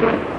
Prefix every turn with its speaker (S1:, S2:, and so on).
S1: Thank you.